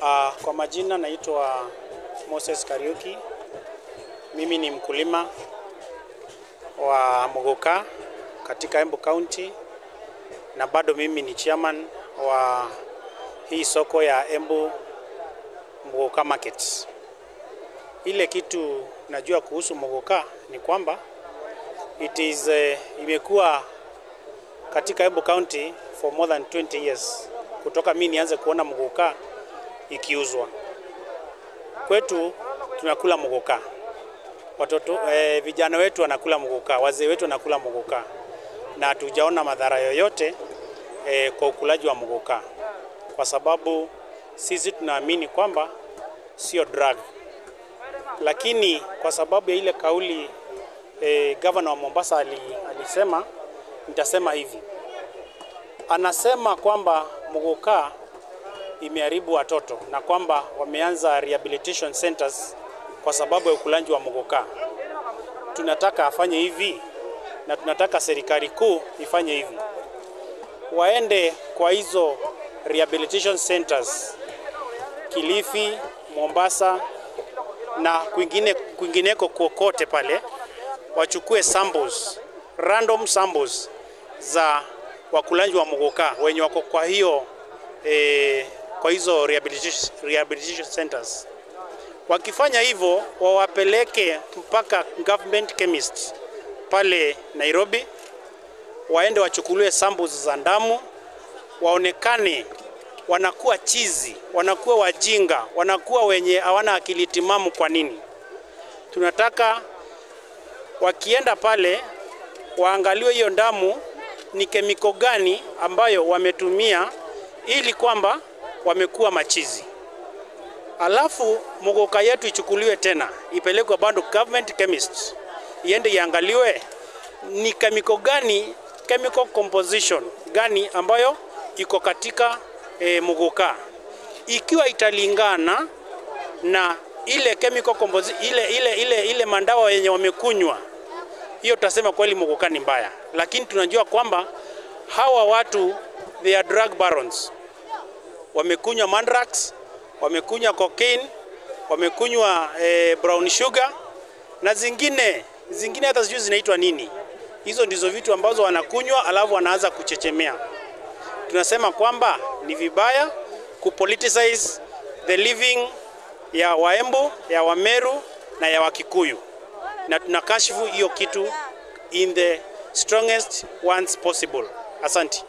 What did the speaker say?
Uh, kwa majina naitwa Moses Kariuki. Mimi ni mkulima wa Muguka katika Embu County na bado mimi ni chairman wa hii soko ya Embu Muguka Market. Ile kitu najua kuhusu Muguka ni kwamba it is uh, imekuwa katika Embu County for more than 20 years kutoka mimi nianze kuona Muguka ikiuzwa. Kwetu. Tunakula mogoka, watoto eh, vijana wetu wanakula mogoka, wazee wetu wanakula mogoka na hatujaona madhara yoyote eh, kwa ukulaji wa mogoka, kwa sababu sisi tunaamini kwamba sio drug, lakini kwa sababu ya ile kauli eh, gavana wa Mombasa ali, alisema, nitasema hivi, anasema kwamba Muguka imeharibu watoto na kwamba wameanza rehabilitation centers kwa sababu ya ukulaji wa Muguka. Tunataka afanye hivi na tunataka serikali kuu ifanye hivi, waende kwa hizo rehabilitation centers Kilifi, Mombasa na kwingine kwingineko kokote pale, wachukue samples, random samples za wakulanji wa Muguka wenye wako kwa hiyo eh, kwa hizo rehabilitation, rehabilitation centers. Wakifanya hivyo wawapeleke mpaka government chemist pale Nairobi, waende wachukuliwe samples za damu, waonekane wanakuwa chizi, wanakuwa wajinga, wanakuwa wenye hawana akili timamu. Kwa nini? Tunataka wakienda pale waangaliwe hiyo damu ni kemiko gani ambayo wametumia ili kwamba wamekuwa machizi. Alafu Muguka yetu ichukuliwe tena ipelekwe bado government chemist iende iangaliwe ni kemiko gani, chemical composition gani ambayo iko katika e, Muguka. Ikiwa italingana na ile chemical composition, ile, ile, ile, ile mandawa yenye wamekunywa, hiyo tutasema kweli Muguka ni mbaya, lakini tunajua kwamba hawa watu they are drug barons wamekunywa mandrax, wamekunywa cocaine, wamekunywa eh, brown sugar na zingine zingine hata sijui zinaitwa nini. Hizo ndizo vitu ambazo wanakunywa alafu wanaanza kuchechemea. Tunasema kwamba ni vibaya kupoliticize the living ya Waembu, ya Wameru na ya Wakikuyu, na tunakashifu hiyo kitu in the strongest ones possible. Asante.